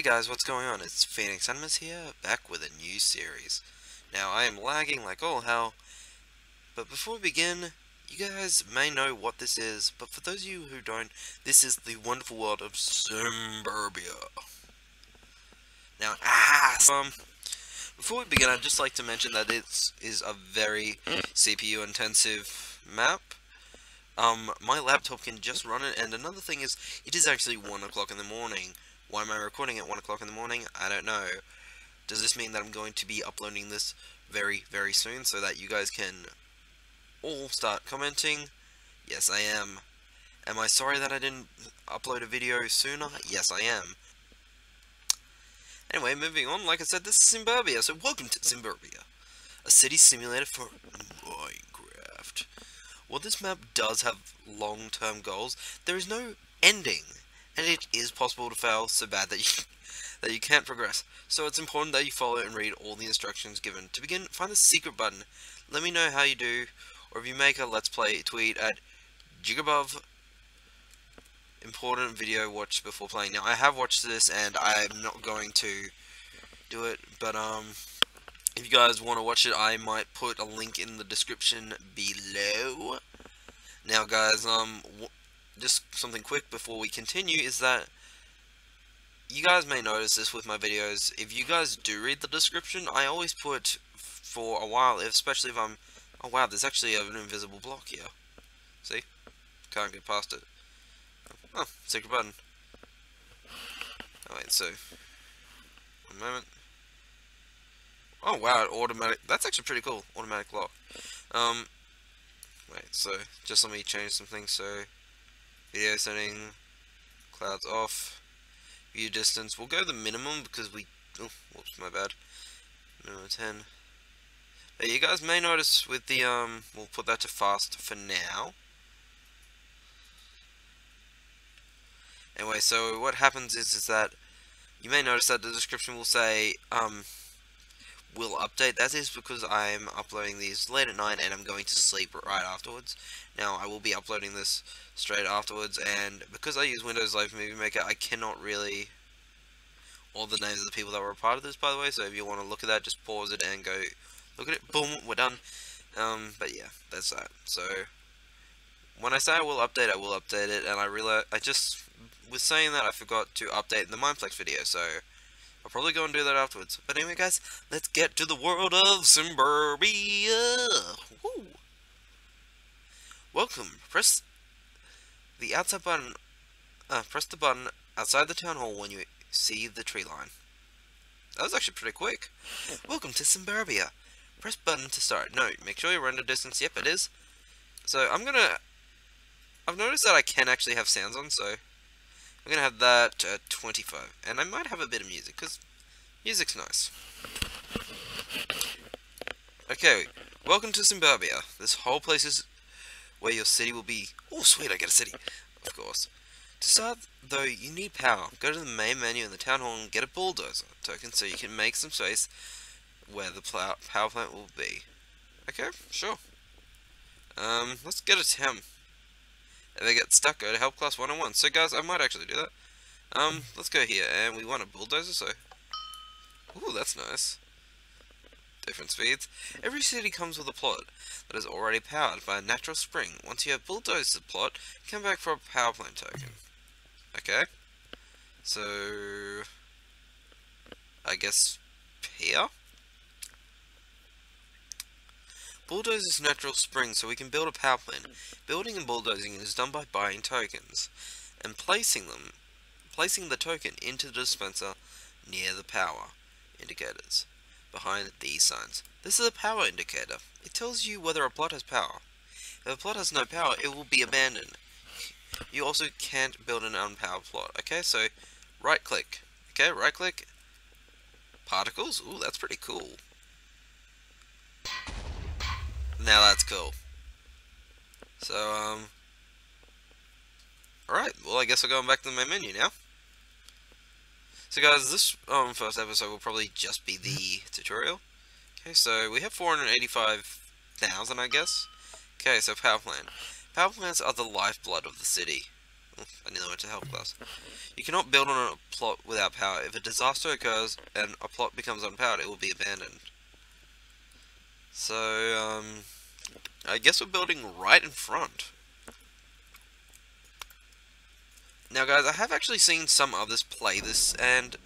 Hey guys, what's going on? It's Phoenix Animus here, back with a new series. Now, I am lagging like all hell, but before we begin, you guys may know what this is, but for those of you who don't, this is the wonderful world of Simburbia. Now, ah, um, before we begin, I'd just like to mention that it is a very CPU intensive map. Um, my laptop can just run it, and another thing is, it is actually 1 o'clock in the morning, why am I recording at 1 o'clock in the morning? I don't know. Does this mean that I'm going to be uploading this very, very soon so that you guys can all start commenting? Yes, I am. Am I sorry that I didn't upload a video sooner? Yes, I am. Anyway, moving on, like I said, this is Simburbia, so welcome to Simburbia. A city simulator for Minecraft. While this map does have long-term goals, there is no ending and it is possible to fail so bad that you that you can't progress. So it's important that you follow and read all the instructions given. To begin, find the secret button. Let me know how you do, or if you make a Let's Play tweet at Jigarbov important video watch before playing. Now I have watched this and I'm not going to do it, but um if you guys want to watch it, I might put a link in the description below. Now guys, um just something quick before we continue is that you guys may notice this with my videos. If you guys do read the description, I always put for a while, especially if I'm... Oh wow, there's actually an invisible block here. See? Can't get past it. Oh, secret button. Wait, so... One moment. Oh wow, automatic... That's actually pretty cool. Automatic lock. Um... Wait, so... Just let me change some things so... Video setting, clouds off, view distance. We'll go the minimum because we, oh, whoops, my bad. Minimum 10. But you guys may notice with the, um, we'll put that to fast for now. Anyway, so what happens is, is that you may notice that the description will say, um, will update. That is because I'm uploading these late at night and I'm going to sleep right afterwards. Now, I will be uploading this straight afterwards, and because I use Windows Live Movie Maker, I cannot really... All the names of the people that were a part of this, by the way, so if you want to look at that, just pause it and go look at it. Boom, we're done. Um, but yeah, that's that. So, when I say I will update, I will update it, and I realize I just was saying that I forgot to update the Mineplex video, so I'll probably go and do that afterwards. But anyway, guys, let's get to the world of Simburbia. Woo. Welcome. Press the outside button. Uh, press the button outside the town hall when you see the tree line. That was actually pretty quick. Welcome to Simburbia. Press button to start. No, make sure your render distance. Yep, it is. So I'm gonna. I've noticed that I can actually have sounds on, so I'm gonna have that at 25, and I might have a bit of music because music's nice. Okay, welcome to Simburbia. This whole place is where your city will be. Oh, sweet, I get a city. Of course. To start, though, you need power. Go to the main menu in the town hall and get a bulldozer token so you can make some space where the power plant will be. Okay, sure. Um, let's get a town. If they get stuck, go to help class 101. So guys, I might actually do that. Um, let's go here, and we want a bulldozer, so... Ooh, that's nice different speeds. Every city comes with a plot that is already powered by a natural spring. Once you have bulldozed the plot, come back for a power plant token. Okay. So... I guess here? Bulldoze is natural spring, so we can build a power plant. Building and bulldozing is done by buying tokens, and placing them, placing the token into the dispenser near the power indicators behind these signs. This is a power indicator. It tells you whether a plot has power. If a plot has no power, it will be abandoned. You also can't build an unpowered plot. Okay, so right click. Okay, right click. Particles. Ooh, that's pretty cool. Now that's cool. So, um... Alright, well I guess we're going back to the main menu now. So guys, this um, first episode will probably just be the tutorial. Okay, so we have 485,000, I guess. Okay, so power plant. Power plants are the lifeblood of the city. I nearly went to health class. You cannot build on a plot without power. If a disaster occurs and a plot becomes unpowered, it will be abandoned. So, um, I guess we're building right in front. Now, guys, I have actually seen some others play this, and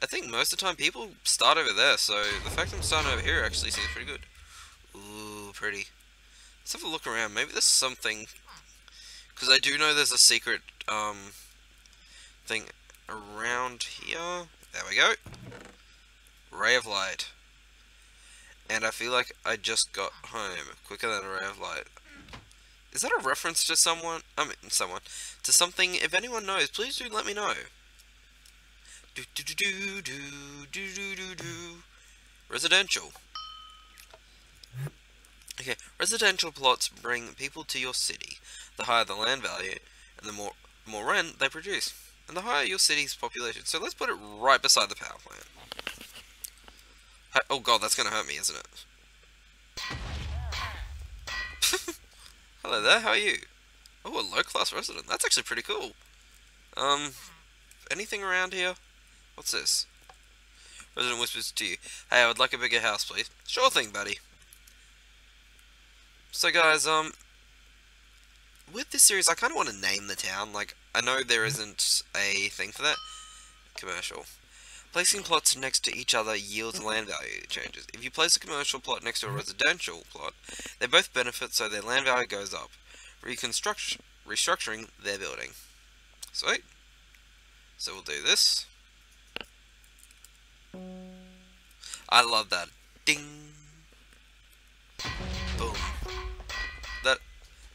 I think most of the time people start over there, so the fact I'm starting over here actually seems pretty good. Ooh, pretty. Let's have a look around. Maybe there's something... Because I do know there's a secret, um, thing around here. There we go. Ray of light. And I feel like I just got home quicker than a ray of light. Is that a reference to someone? I mean, someone. To something, if anyone knows, please do let me know. Do do do do do do do do do. Residential. Okay, residential plots bring people to your city. The higher the land value, and the more more rent they produce, and the higher your city's population. So let's put it right beside the power plant. Oh god, that's gonna hurt me, isn't it? Hello there, how are you? Oh, a low-class resident. That's actually pretty cool. Um, anything around here? What's this? Resident whispers to you, Hey, I would like a bigger house, please. Sure thing, buddy. So, guys, um, with this series, I kind of want to name the town. Like, I know there isn't a thing for that. Commercial. Placing plots next to each other yields land value changes. If you place a commercial plot next to a residential plot, they both benefit so their land value goes up, restructuring their building. Sweet. So we'll do this. I love that. Ding. Boom. That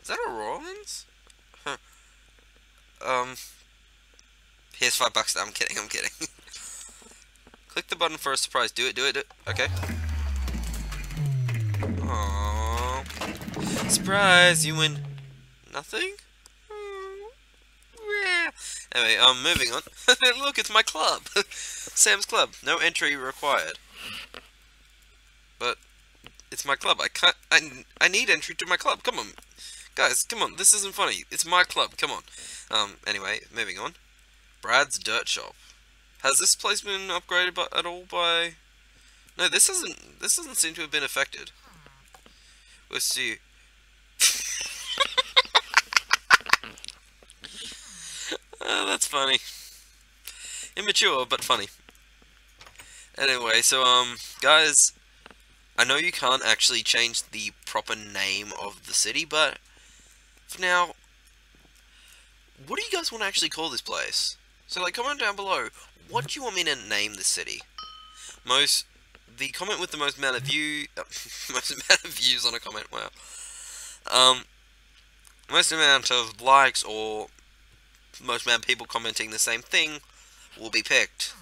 is that a Rollins? Huh. Um. Here's five bucks. I'm kidding. I'm kidding. Click the button for a surprise. Do it, do it, do it. Okay. Aww. Surprise, you win nothing? Yeah. Anyway, um, moving on. Look, it's my club. Sam's Club. No entry required. But, it's my club. I can't, I, I need entry to my club. Come on. Guys, come on. This isn't funny. It's my club. Come on. Um, anyway, moving on. Brad's Dirt Shop. Has this place been upgraded by, at all by... No, this doesn't, this doesn't seem to have been affected. Let's see. oh, that's funny. Immature, but funny. Anyway, so, um, guys, I know you can't actually change the proper name of the city, but for now, what do you guys want to actually call this place? So, like, comment down below, what do you want me to name the city? Most, the comment with the most amount of view, most amount of views on a comment, wow. Um, most amount of likes or most amount of people commenting the same thing will be picked.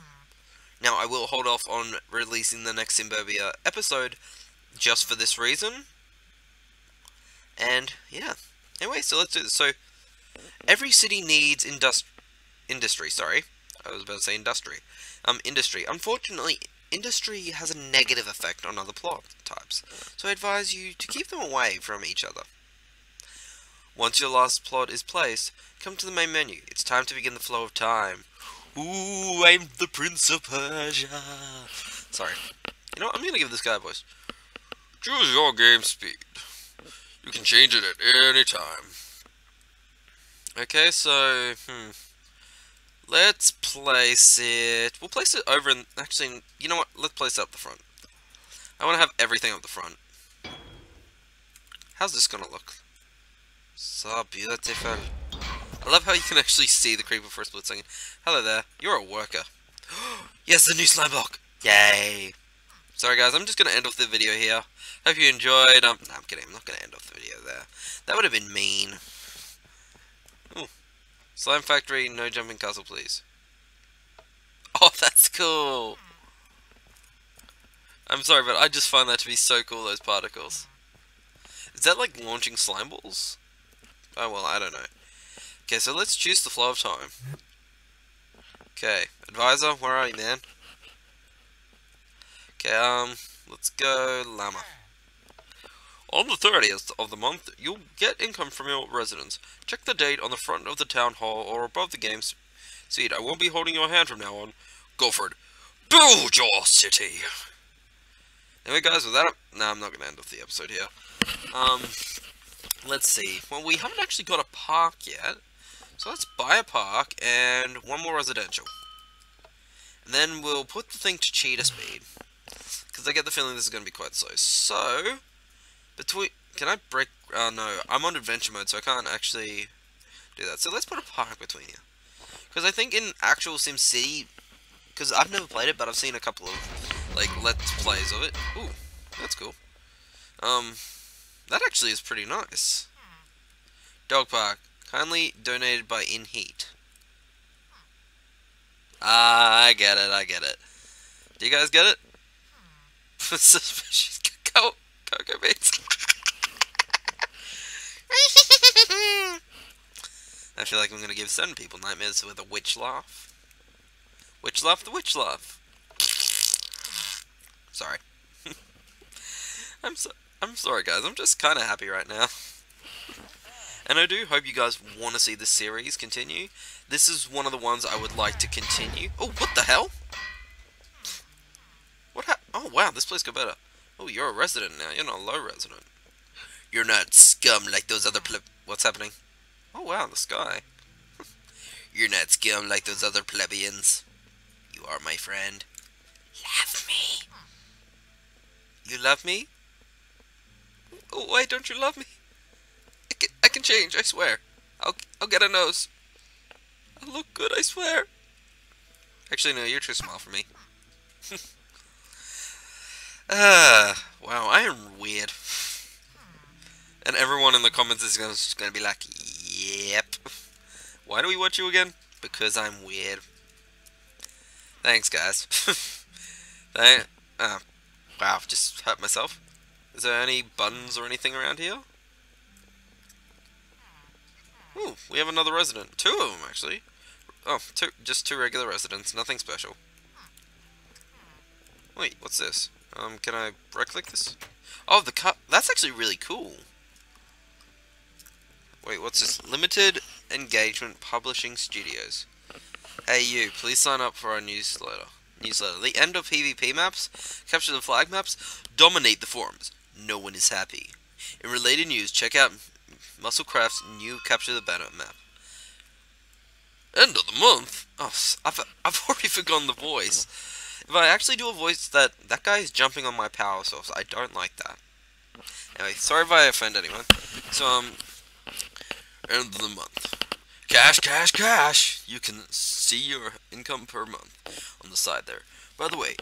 Now, I will hold off on releasing the next Simburbia episode just for this reason. And, yeah. Anyway, so let's do this. So, every city needs industri industry, sorry. I was about to say industry. Um, industry. Unfortunately, industry has a negative effect on other plot types, so I advise you to keep them away from each other. Once your last plot is placed, come to the main menu. It's time to begin the flow of time. Ooh, I'm the Prince of Persia. Sorry. You know what? I'm gonna give this guy a voice. Choose your game speed. You can change it at any time. Okay, so, hmm. Let's place it... We'll place it over in... Actually, you know what? Let's place it up the front. I want to have everything up the front. How's this gonna look? So beautiful. I love how you can actually see the creeper for a split second. Hello there. You're a worker. yes, the new slime block! Yay! Sorry guys, I'm just gonna end off the video here. Hope you enjoyed. Um, I'm kidding. I'm not gonna end off the video there. That would have been mean. Ooh. Slime Factory, no jumping castle, please. Oh, that's cool. I'm sorry, but I just find that to be so cool, those particles. Is that like launching slime balls? Oh, well, I don't know. Okay, so let's choose the flow of time. Okay, advisor, where are you, man? Okay, um, let's go llama. On the 30th of the month, you'll get income from your residence. Check the date on the front of the town hall or above the game's seat. I won't be holding your hand from now on. Guilford, build your city! Anyway, guys, with that, nah, I'm not going to end off the episode here. Um, let's see. Well, we haven't actually got a park yet. So let's buy a park and one more residential. And then we'll put the thing to cheetah speed. Because I get the feeling this is going to be quite slow. So, between... Can I break... Uh, no, I'm on adventure mode, so I can't actually do that. So let's put a park between here. Because I think in actual SimCity... Because I've never played it, but I've seen a couple of, like, Let's Plays of it. Ooh, that's cool. Um, that actually is pretty nice. Dog park. Kindly donated by In Heat. Ah, I get it, I get it. Do you guys get it? Suspicious cocoa, beans. I feel like I'm gonna give some people nightmares with a witch laugh. Witch laugh, the witch laugh. Sorry. I'm so I'm sorry guys, I'm just kinda happy right now. And I do hope you guys want to see the series continue. This is one of the ones I would like to continue. Oh, what the hell? What Oh, wow, this place got better. Oh, you're a resident now. You're not a low resident. You're not scum like those other ple- What's happening? Oh, wow, the sky. you're not scum like those other plebeians. You are my friend. Love me. You love me? Oh, why don't you love me? I can I can change, I swear. I'll, I'll get a nose. I'll look good, I swear. Actually, no, you're too small for me. Uh, wow, I am weird. And everyone in the comments is gonna, gonna be like, yep. Why do we watch you again? Because I'm weird. Thanks, guys. Thank, uh, wow, just hurt myself. Is there any buns or anything around here? Ooh, we have another resident. Two of them, actually. Oh, two, just two regular residents. Nothing special. Wait, what's this? Um, can I right-click this? Oh, the cup. That's actually really cool. Wait, what's this? Limited Engagement Publishing Studios. Hey you, please sign up for our newsletter. Newsletter. The end of PvP maps, capture the flag maps, dominate the forums. No one is happy. In related news, check out Musclecraft's new Capture the Banner map. End of the month? Oh, I've, I've already forgotten the voice. If I actually do a voice that, that guy is jumping on my power source, I don't like that. Anyway, sorry if I offend anyone. So, um, end of the month. Cash, cash, cash! You can see your income per month on the side there. By the way,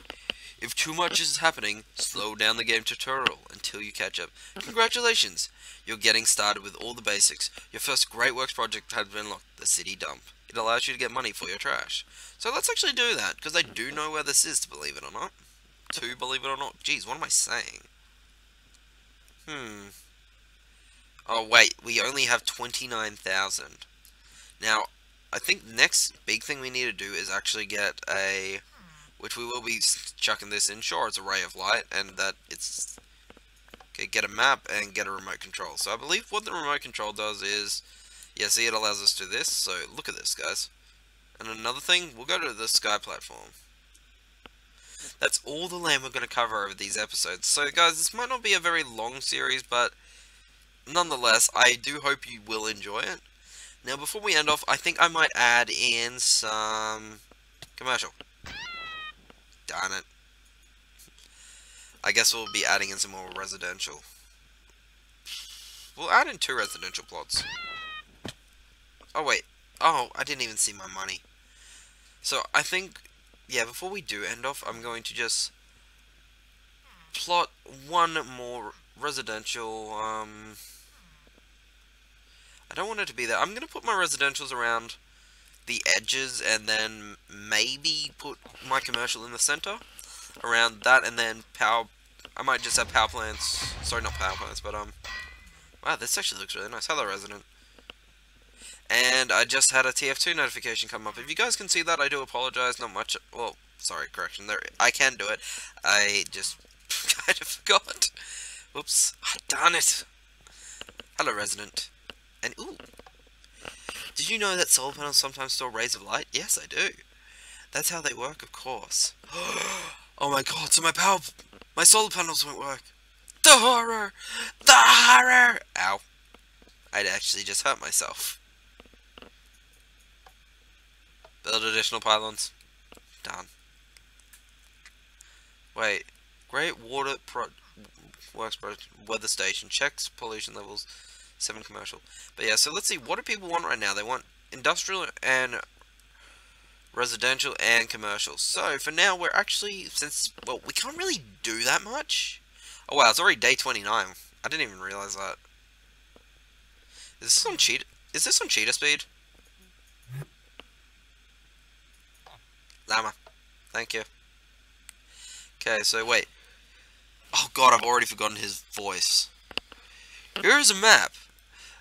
if too much is happening, slow down the game tutorial until you catch up. Congratulations! You're getting started with all the basics. Your first Great Works project has been unlocked, the city dump. It allows you to get money for your trash. So let's actually do that, because I do know where this is, to believe it or not. To believe it or not. Jeez, what am I saying? Hmm. Oh, wait, we only have 29,000. Now, I think the next big thing we need to do is actually get a which we will be chucking this in. Sure, it's a ray of light, and that it's... Okay, get a map and get a remote control. So I believe what the remote control does is... Yeah, see, it allows us to do this, so look at this, guys. And another thing, we'll go to the sky platform. That's all the land we're going to cover over these episodes. So, guys, this might not be a very long series, but nonetheless, I do hope you will enjoy it. Now, before we end off, I think I might add in some commercial. Darn it. I guess we'll be adding in some more residential. We'll add in two residential plots. Oh, wait. Oh, I didn't even see my money. So, I think, yeah, before we do end off, I'm going to just plot one more residential, um... I don't want it to be there. I'm going to put my residentials around the edges and then maybe put my commercial in the center around that and then power I might just have power plants sorry not power plants but um wow this actually looks really nice hello resident and I just had a TF2 notification come up if you guys can see that I do apologize not much well sorry correction there I can do it I just kind of forgot Oops. Ah, darn it. Hello, resident. And, ooh. Did you know that solar panels sometimes store rays of light? Yes, I do. That's how they work, of course. oh my god, so my power... My solar panels won't work. The horror! The horror! Ow. I'd actually just hurt myself. Build additional pylons. Done. Wait. Great Water Pro Works Pro Weather Station. Checks pollution levels. 7 commercial. But yeah, so let's see. What do people want right now? They want industrial and residential and commercial. So for now, we're actually, since, well, we can't really do that much. Oh wow, it's already day 29. I didn't even realize that. Is this on cheetah? Is this on cheetah speed? Llama. Thank you. Okay, so wait. Oh god, I've already forgotten his voice. Here is a map,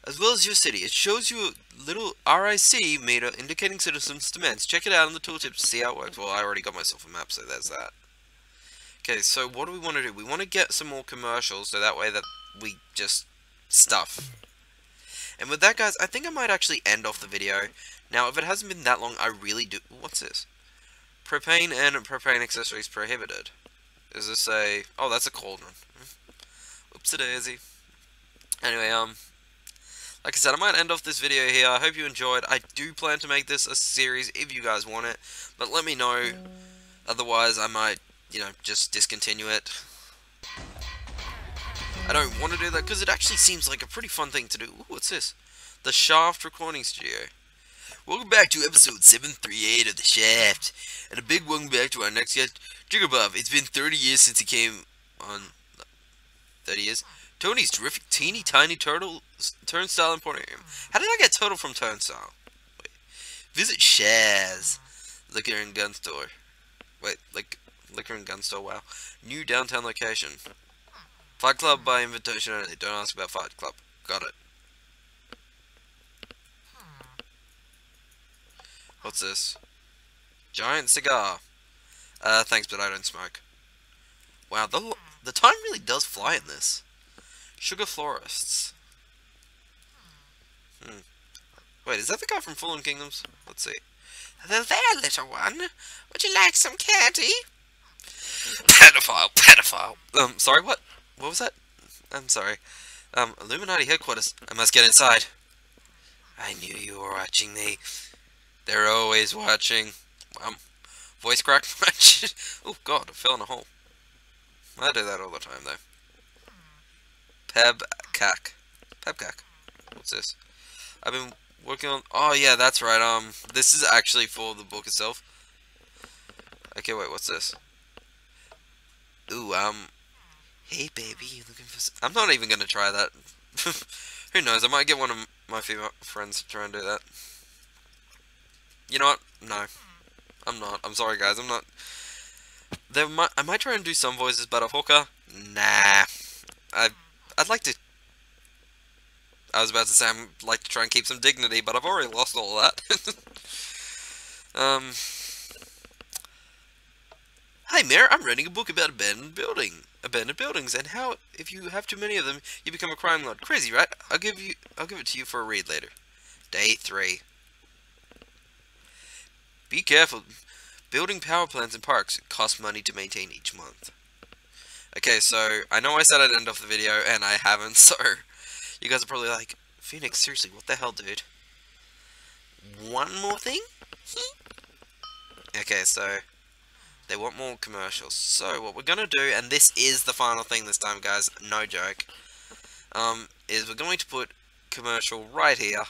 as well as your city. It shows you a little RIC meter indicating citizens' demands. Check it out in the tooltip to see how it works. Well, I already got myself a map, so there's that. Okay, so what do we want to do? We want to get some more commercials, so that way that we just stuff. And with that, guys, I think I might actually end off the video. Now, if it hasn't been that long, I really do... What's this? Propane and propane accessories prohibited. Is this a... Oh, that's a cauldron. Oopsie-daisy. Anyway, um... Like I said, I might end off this video here. I hope you enjoyed. I do plan to make this a series if you guys want it. But let me know. Otherwise, I might, you know, just discontinue it. I don't want to do that because it actually seems like a pretty fun thing to do. Ooh, what's this? The Shaft Recording Studio. Welcome back to episode 738 of The Shaft. And a big welcome back to our next guest, Jigarbov. It's been 30 years since he came on... 30 years? Tony's terrific teeny tiny turtle turnstile emporium. How did I get turtle from turnstile? Wait. Visit Shaz. Liquor and gun store. Wait, like liquor and gun store, wow. New downtown location. Fight Club by invitation only. Don't ask about Fight Club. Got it. What's this? Giant cigar. Uh, thanks, but I don't smoke. Wow, the, the time really does fly in this. Sugar Florists. Hmm. Wait, is that the guy from Fallen Kingdoms? Let's see. Hello there, little one. Would you like some candy? Pedophile, pedophile. Um, sorry, what? What was that? I'm sorry. Um, Illuminati headquarters. I must get inside. I knew you were watching me. They're always watching. Um, voice crack much? oh god, I fell in a hole. I do that all the time, though. PEBKAC. PEBKAC. What's this? I've been working on... Oh, yeah, that's right. Um, This is actually for the book itself. Okay, wait, what's this? Ooh, um... Hey, baby, you looking for... I'm not even going to try that. Who knows, I might get one of my female friends to try and do that. You know what? No. I'm not. I'm sorry, guys. I'm not... There might, I might try and do some voices, but a hooker? Nah. I, I'd like to... I was about to say I'd like to try and keep some dignity, but I've already lost all that. um... Hi, Mayor. I'm writing a book about abandoned building, abandoned buildings, and how, if you have too many of them, you become a crime lord. Crazy, right? I'll give you, I'll give it to you for a read later. Day three. Be careful. Building power plants and parks costs money to maintain each month. Okay, so I know I said I'd end off the video, and I haven't, so you guys are probably like, Phoenix, seriously, what the hell, dude? One more thing? okay, so they want more commercials. So what we're gonna do, and this is the final thing this time, guys, no joke, um, is we're going to put commercial right here.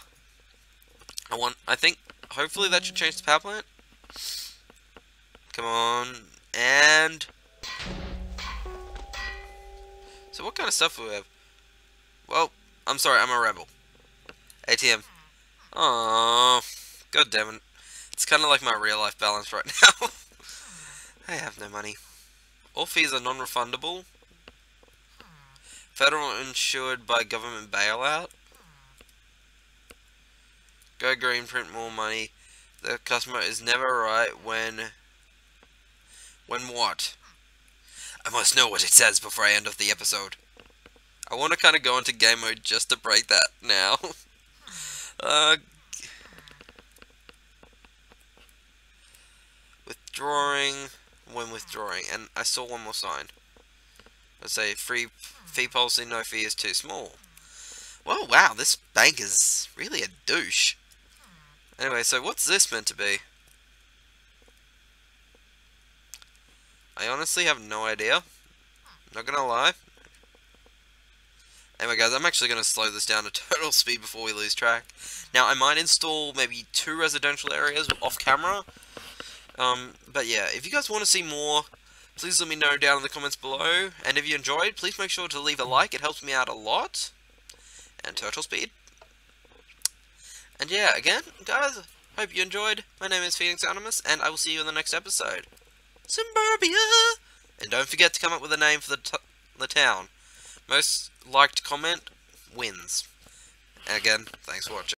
I want, I think, hopefully that should change the power plant. Come on, and... So what kind of stuff do we have? Well, I'm sorry, I'm a rebel. ATM. Oh, god damn it. It's kind of like my real life balance right now. I have no money. All fees are non-refundable. Federal insured by government bailout. Go green, print more money. The customer is never right when... When what? I must know what it says before I end off the episode. I want to kind of go into game mode just to break that now. uh, withdrawing, when withdrawing, and I saw one more sign. Let's say free fee policy, no fee is too small. Well, wow, this bank is really a douche. Anyway, so what's this meant to be? I honestly have no idea. Not gonna lie. Anyway guys, I'm actually going to slow this down to total speed before we lose track. Now, I might install maybe two residential areas off camera. Um, but yeah, if you guys want to see more, please let me know down in the comments below. And if you enjoyed, please make sure to leave a like, it helps me out a lot. And turtle speed. And yeah, again, guys, hope you enjoyed. My name is Phoenix Animus, and I will see you in the next episode. Suburbia! Uh-huh. And don't forget to come up with a name for the, the town. Most liked comment wins. And again, thanks for watching.